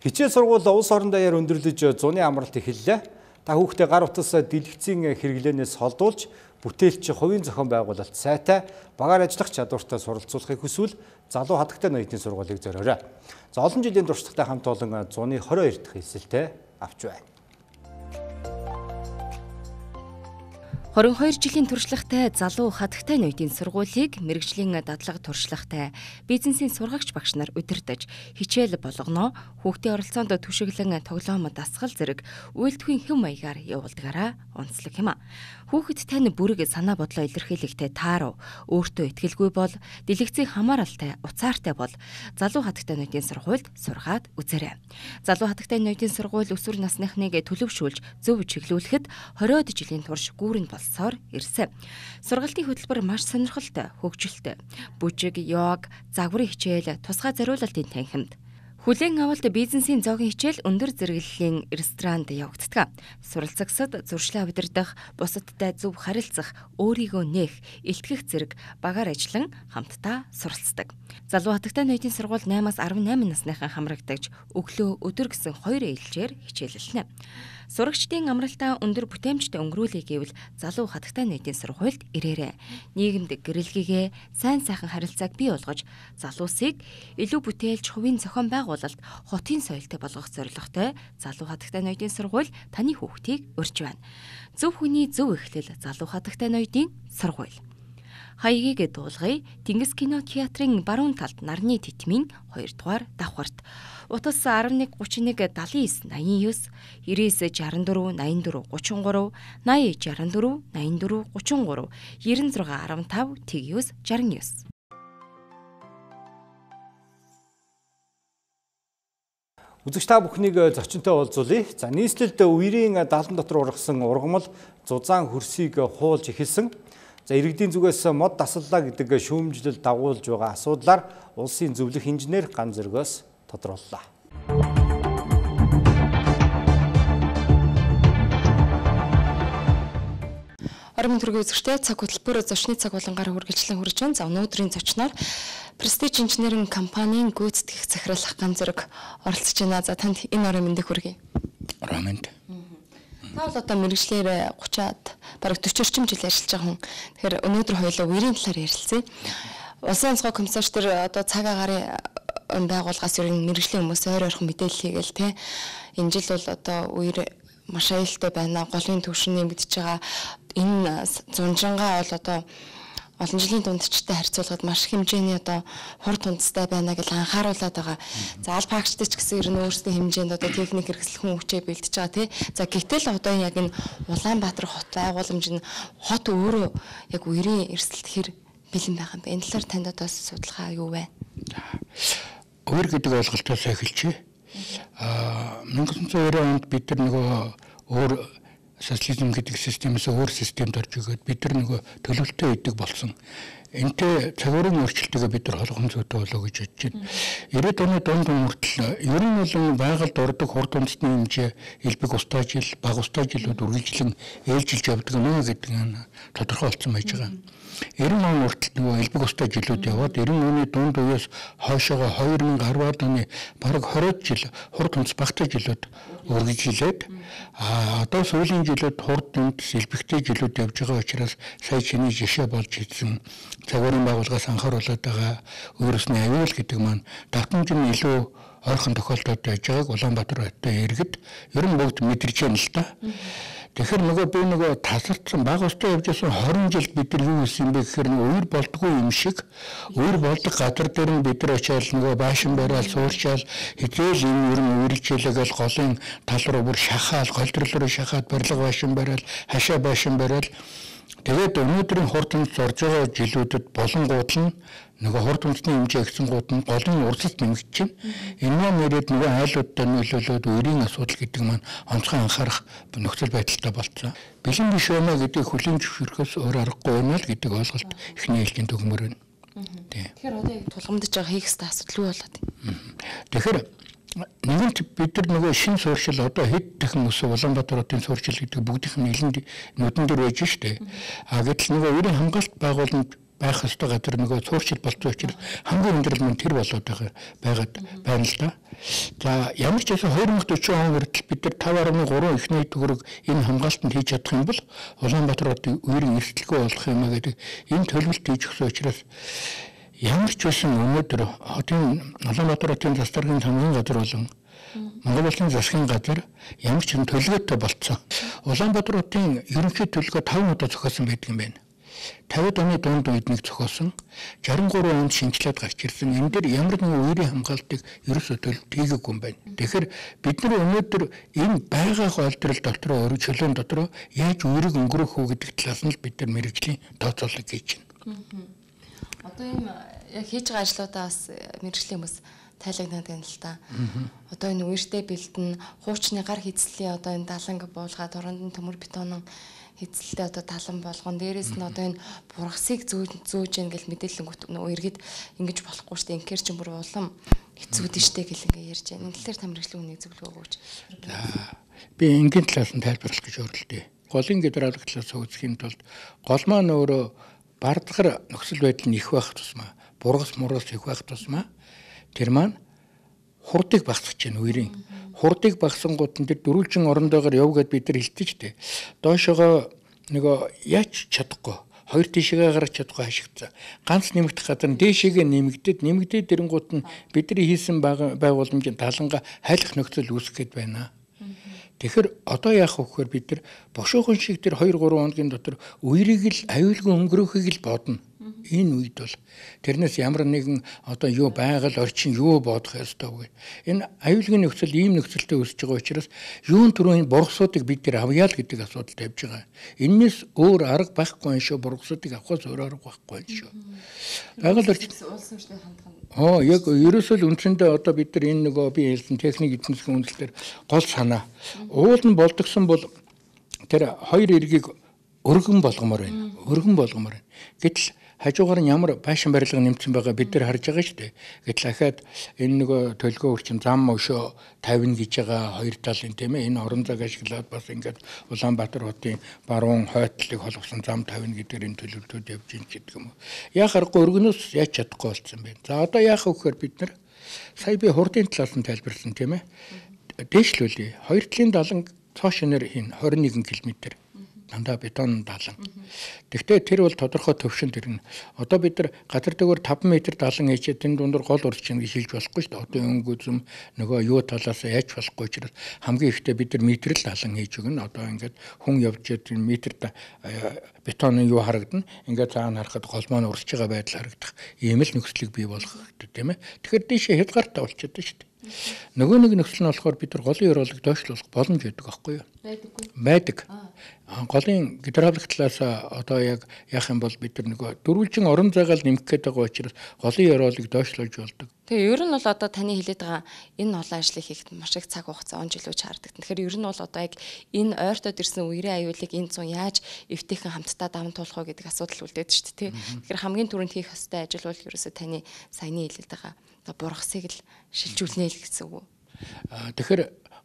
Хичээл сургууль улс орон даяар өндөрлөж зуны амралт эхэллээ. Та хүүхдээ гар утас дэлгэцийн хэрэглэнээс холдуулж бүтээлч хувийн зохион байгуулалт сайтай багаар ажиллах чадвартай суралцуулахыг хүсвэл залуу хатагтай ноёдын сургуулийг зориорой. За олон жилийн туршлагатай хамт олон зуны 22 дахь эсэлтэй авч байна. 22 жилийн туршлагатай залуу хатагтай ноёдын сургуулийг мэрэгжлийн дадлага туршлагатай бизнесийн сургагч багш нар удирдах хичээл болгоно хүүхдийн оролцоонд түшиглэн тоглоом дасгал зэрэг үйлдвэрийн хэм маягаар явуулдагаараа онцлог юм а. Хүүхэд тань бүрэг санаа бодлоо илэрхийлэхдээ таарав. Өөртөө ихтгэлгүй бол дэлгэцийн хамааралтай, уцаартай бол залуу хатагтай ноёдын сургуульд сургаад үзээрэй. Залуу хатагтай ноёдын сургууль өсвөр насныхныг төлөвшүүлж зөв чиглүүлэхэд 20-од жилийн турш гүүрэнд болсоор ирсэн. Сургалтын хөтөлбөр маш сонирхолтой, хөгжилтэй. Бүжиг, йог, загварын хичээл, тусгай зориулалтын танхимд Хүлээн авалт бизнесийн зоогийн хичээл өндөр зэрэглэлийн ресторанд явагддаг. Суралцагсад зуршлаа удирдах, бусадтай зөв харилцах, өөрийгөө нээх, илтгэх зэрэг багаар ажиллан хамтдаа суралцдаг. Залуу хатагтай ноёдын сургууль 8-аас 18 насныхан хамрагдаж өглөө өдөр гэсэн хоёр ээлжээр хичээлэлнэ. Сурагчдын амралтаа өндөр бүтээмжтэй өнгөрүүлээ гэвэл залуу хатагтай нийтийн сургуульд ирээрэй. Нийгэмд гэрэлгийгээ сайн сайхан харилцааг бий болгож залуусыг илүү бүтээлч хувийн зохион байгуулалт хотын соёлтой болгох зорилготой залуу хатагтай ноёдын сургууль таны хүүхдийг урьж байна. Зөв хүний зөв эхлэл залуу хатагтай ноёдын сургууль хаягийг дуулгая. Тэнгис кино театрын баруун талд нарны титмийн 2 дугаар давхарт Утас 11 31 79 89 99 64 84 33 80 64 84 33 96 15 19 69 Үзэгч та бүхнийг зочинтой уулзуулъя. За нийслэлд үерийн даалан дотор ургасан ургамал зузаан хөрсийг хуулж эхэлсэн. За иргэдийн зүгээс мод таслалаа гэдэг шүүмжлэл дагуулж байгаа асуудлаар улсын зөвлөх инженер ган зөргөөс тодрууллаа. Орон төргийн үзэгчтэй цаг хөтөлбөр зочны цаг болонгаар хүргэлжлэн хүрж байна. За өнөөдрийн зочноор Prestige Engineering компанийн гүйцэтгэх захирал Ган зэрэг оролцож байна. За танд энэ орон мэндийг хүргэе. Романд. Та бол одоо мэрэгчлэр 30-аад бараг 40 орчим жил ажиллаж байгаа хүн. Тэгэхээр өнөөдөр хоёулаа үерийн талаар ярилцъя. Улсын онцгой комиссарч төр одоо цаг агарын байгууллагаас ер нь мэрэгжлийн хүмүүс ойр ойрхон мэдээлэл хийгээл те. Энэ жил бол одоо үер маш аюултай байна. Голын төвшин нэмэгдэж байгаа. Энэ зунжангаа бол одоо олон жилийн дундчтай харьцуулахад маш хэмжээний одоо хур тундастай байна гэж анхааруулад байгаа. За аль багчтай ч гэсэн ер нь өөрсдийн хэмжээнд одоо техник хэрэгслэх хүн хүчээ бэлдэж байгаа тий. За гэтэл одоо яг энэ Улаанбаатар хот байгууламж нь хот өөрөө яг үерийн эрсдэлт хэр бэлэн байгаа юм бэ? Энэ талаар танд одоо судалгаа юу вэ? Өөр гэдэг ойлголтоос эхэлчихье. 1990 онд бид нар нөгөө өөр социализм гэдэг системээс өөр системд орж игээд бид нар нөгөө төлөвлөлтөө идэг болсон. Энтэй цагуурын өөрчлөлтөөгөө бид нар холгон зүйтэй болоо гэж бодож байна. 90-ад оны дунд хүртэл ер нь бол байгальд ордог хурд үндэсний хэмжээ элбэг устаа жил, баг устаа жилүүд үргэлжлэн ээлжилж явдаг нэ гэдэг нь тодорхой болсон байж байгаа. 90 он хүртэл нөгөө элбэг устай жилүүд яваад 90 оны дунд үеэс хойшоогоо 2010-ад оны бараг 20 жил хурд хүнс багтай жилүүд үргэлжилээд а одоо сүүлийн жилүүд хурд хүнс элбэгтэй жилүүд явж байгаа учраас сая чиний жишээ болж ирсэн цагуурын байгууллагаас анхааруулад байгаа өөрөөсний аюул гэдэг маань давтамж нь илүү ойрхон тохиолдолд байж байгааг Улаанбаатар хоттой иргэд ер нь бүгд мэдэрч байна л да. Тэгэхээр нөгөө би нөгөө тасалдсан баг устай явж байсан 20 жил бид нар юу хийсэн бэ гэхээр нөгөө үер болдгоо юм шиг үер болдог газар дээр нь бид нар очиад нөгөө баашин бараал суурчаал хизээл энэ ер нь үргэлжлэгээл голын тал руу бүр шахаал голдрол руу шахаад барилга баашин бараал хашаа баашин бараал тэгээд өнөөдрийн хурдан зорж байгаа жилүүдэд болонгууд нь нөгөө хурд үндэсний хэмжээ ихсэнгууд нь голын урсалт нэмэгдэж байна. Энэ нэрэд нөгөө айлуудтай нөлөөлөд үерийн асуудал гэдэг маань онцгой анхаарах нөхцөл байдалтай болцсон. Бэлэн биш байна гэдэг хүлийн зөвшөөрөхөөс өөр аргагүй байна л гэдэг ойлголт эхний ээлжийн төгмөр байна. Тэгэхээр одоо яг тулгамдж байгаа хийх хэвээр асуудал юу болоод байна? Тэгэхээр нэгэнт бид нар нөгөө шин сууршил одоо хэд дахин ус Улаанбаатар хотын сууршил гэдэг бүгдийнх нь нэлээд нүдэн дээр байж штэ. А гэтэл нөгөө ерийн хамгаалалт байгууламж байх ёстой газар нөгөө цуурчил болцсон учраас хамгийн өндөр нь тэр болоод байгаа байгаад байна л да. За ямар ч байсан 2040 он хүртэл бид нар 5.3 ихний төгрөг энэ хамгаалтанд хийж чадах юм бол Улаанбаатар хотын үерийн эрсдэлгүй болох юм а гэдэг энэ төлөвлөлт хийж өгсөн учраас ямар ч байсан өнөөдөр хотын Улаанбаатар хотын застаргын хамгийн газар болон Монгол улсын засгийн газар ямар ч төлөвлөлтөй болцсон. Улаанбаатар хотын ерөнхий төлөвлөгөө 5 удаа зохиосон байдаг юм байна. 50-ад оны дунд үед нэг зохиосон 63 онд шинжилээд гарч ирсэн. Энэ дээр ямар нэгэн үерийн хамгаалтыг ерөөсөө төлөвт хийгээгүй юм байна. Тэгэхээр бид нар өнөөдөр энэ байгаа хоолдрол дотор өөрөө чөлөөн дотор яаж үерийг өнгөрөх үү гэдэг талаас нь бид нар мэрэгжлийн тооцоолол хийж байна. Одоо ийм яг хийж байгаа ажлуудаа бас мэрэгжлийн хүмүүс тайлагнаад байна л та. Одоо энэ үертэй бэлтэн хуучны гар хизлийн одоо энэ даланг буулгаад оронд нь төмөр бетонын эзэлтэй одоо талан болгон дээрэс нь одоо энэ бургасыг зөөж гэн гэл мэдээлэл нөгөө иргэд ингэж болохгүй штэ инкер ч бүр улам хэцүүдэн штэ гэл ингээ ярьж байна. Талаар та мэрэгжлийн үнийг зөвлөгөө өгөөч. За би энгийн талаас нь тайлбарлах гэж өөрлөлтөө. Голын гидравлик талаас үзэхийн тулд гол маань өөрөө бардгар нөхцөл байдал нь их байх тусмаа бургас мургас их байх тусмаа тэр маань хурдыг багасгаж байна үерийн хурдыг багсангууд нь тэр дөрвөлжин орондоогоор яв гэд бид нар хэлдэг ч дээ. Доошоогоо нөгөө яач чадахгүй хоёр тишээгээ гаргаж чадахгүй ашигцсан. Ганц нэмэгдэх газар дээшээгээ нэмэгдээд нэмэгдээд ирэнгуут нь бидний хийсэн байгууламжийн таланга хайлах нөхцөл үүсгэж байна. Тэгэхээр одоо яах вэ гэхээр бид нар бошоохон шиг тэр 2 3 хоногийн дотор үерийг л аюулгүй өнгөрөхийг л бодно энэ үед бол тэрнээс ямар нэгэн одоо юу байгаль орчин юу бодох ёстой вэ? Энэ аюулгүй нөхцөл ийм нөхцөлтэй үүсэж байгаа учраас юун түрүү энэ бургасуудыг бид нэр авъя л гэдэг асуудал тавьж байгаа. Эннээс өөр арга байхгүй юм шүү. Бургасуудыг авахаас өөр арга байхгүй юм шүү. Байгаль орчин Оо яг ерөөсөө л үндсэндээ одоо бид нар энэ нөгөө би хэлсэн техник засгийн үндэслэлээр гол санаа. Уул нь болдгсон бол тэр хоёр эргийг өргөн болгомоор байна. Өргөн болгомоор байна. Гэтэл хажуугаар нь ямар байшин барилга нэмсэн байгаа бид нар харж байгаа шүү дээ. Гэтэл дахиад энэ нөгөө төлгөө өрчин зам өшөө 50 гэж байгаа хоёр талын тийм ээ энэ орон зайг ашиглаад бас ингээд Улаанбаатар хотын баруун хойтлыг холбосон зам 50 гэдэг энэ төлөвлөлтүүд явж ин гэдэг юм. Яах аргагүй өргөнөөс яаж чадахгүй болсон байна. За одоо яах вэ гэхээр бид нар сая би хурдын талаас нь тайлбарласан тийм ээ. Дээшлүүлээ. Хоёр талын далан цоо шинээр хин 21 км дандаа бетон даалан. Гэхдээ тэр бол тодорхой төвшөнд ирнэ. Одоо бид нар газар дэгөр 5 м даалан хийчихэд энэ дундор гол урчин гэж хэлж болохгүй шүү дээ. Одоо өнгөзөм нөгөө юу талаас яаж болохгүй учраас хамгийн ихтэй бид нар метрэл даалан хийж өгнө. Одоо ингээд хүн явж байгаа метр бетоны юу харагдана. Ингээд цаана харахад гол маань урсж байгаа байдал харагдах. Ийм л нөхцөлийг бий болгох гэдэг тийм ээ. Тэгэхээр дээшээ хязгаартай болчиход шүү дээ. Нөгөө нэг нөхцөл нь болохоор бид нар голын ёроолыг доошлуулах боломж өгдөг байхгүй юу? Байдаг. Голын гидравлик талаас одоо яг яах юм бол бид нар нөгөө дөрвөлжин орон зайгаал нэмэх гээд байгаа учраас голын ёроолыг доошлуулж болдог. Тэгээ ер нь бол одоо таны хэлээд байгаа энэ олон ажлыг хийхэд маш их цаг хугацаа он жилүүч хардаг. Тэгэхээр ер нь бол одоо яг энэ ойртоод ирсэн үерийн аюулыг энэ зүүн яаж эвтэйхэн хамтдаа даван туулах вэ гэдэг асуудал үлдээд шүү дээ. Тэгэхээр хамгийн түрүүнд хийх ёстой ажил бол ерөөсөө таны саяны хэлээд байгаа одоо бургасыг л шилжүүлнэ л гэсэн үг. Аа тэгэхээр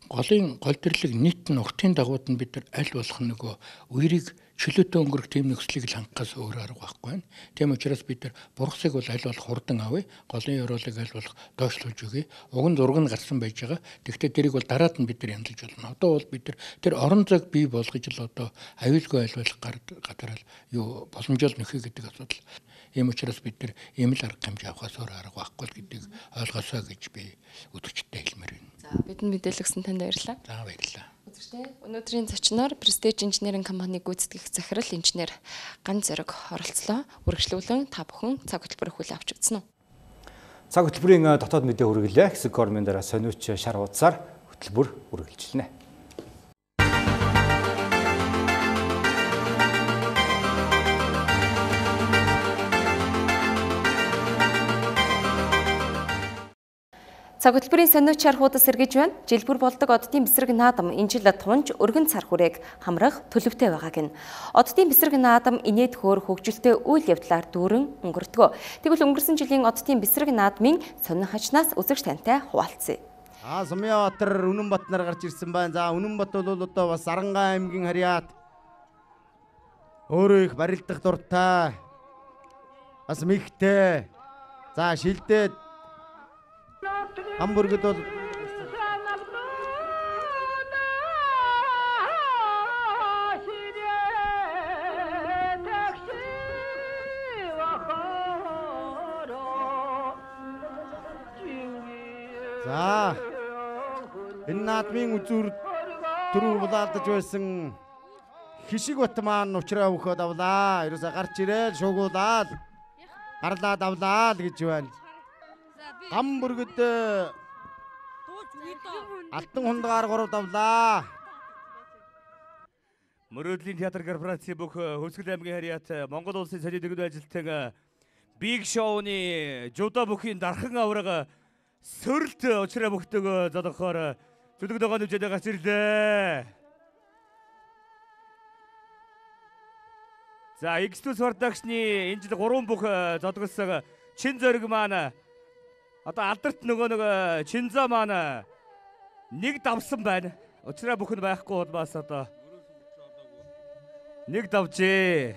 голын гол төрлөг нийт нь уртын дагууд нь бид нар аль болох нөгөө үерийг чөлөөтэй өнгөрөх тийм нөхцөлийг л хангахаас өөр арга байхгүй байна. Тийм учраас бид нар бургасыг бол аль болох хурдан авъя. Голын ёроолыг аль болох доошлуулж өгье. Уг нь зураг нь гарсан байж байгаа. Тэгвэл тэрийг бол дараад нь бид нар хяналтж болно. Одоо бол бид нар тэр орон зайг бий болгож л одоо аюулгүй аль болох гадарал юу боломжтой нөхөй гэдэг асуудал. Ийм учраас бид нар ийм л арга хэмжээ авахаас өөр арга байхгүй гэдгийг ойлгосоо гэж би өдөрчтэй хэлмээр байна. За бидэнд мэдээлэлсэн танд баярлалаа. За баярлалаа. Үзэгчтэй өнөөдрийн зочноор Prestige инженеринг компани гүйцэтгэх захирал инженер Ган Зориг оролцлоо. Үргэлжлүүлэн та бүхэн цаг хөтөлбөрөөр хүлээн авч үзсэн үү? Цаг хөтөлбөрийн дотоод мэдээ хүргэлээ. Хэсэг гормын дараа сониуч шар хуудасаар хөтөлбөр үргэлжилнэ. Цаг хөтөлбөрийн сониучаар хуудас сэргэж байна. Жилбэр болдог оддын бэсрэг наадам энэ жил тунж өргөн цар хүрээг хамрах төлөвтэй байгааг нь. Оддын бэсрэг наадам инээд хөөр хөгжилтэй үйл явдлаар дүүрэн өнгөрдөг. Тэгвэл өнгөрсөн жилийн оддын бэсрэг наадмын сонин хачнаас үзэгч тантай хуваалцъя. Аа Сумьябаатар Үнэнбат нар гарч ирсэн байна. За Үнэнбат бол одоо бас Арангаа аймгийн харьяат өөрөө их барилдах дуртай. Бас мэгтэй. За шилдээд Хамбургд бол За энэ наадмын үзүүр түрүү булаалдаж байсан хишиг бат маань уучраа өгөхөд авлаа. Ерөөсө гарч ирээл шуугуулаад гарлаад авлаа л гэж байна. Гам бүргэд Алтан хундагаар 3 давлаа. Мөрөөдлийн театр корпорацийн бүх Хөвсгөл аймгийн харьяат Монгол улсын соёлын төгөлдөр ажилтан Биг шоуны жудо бүхийн дархан авраг сөрөлт уучраа бөхтөг зодохоор зүлэг догоо нүжээд гарч ирлээ. За X2 Production-ы энэ жил 3 бүх зодголсог чин зориг маань одоо алдарт нөгөө нэг чинза маань нэг давсан байна. Учраа бүхэн байхгүй бол бас одоо нэг давжээ.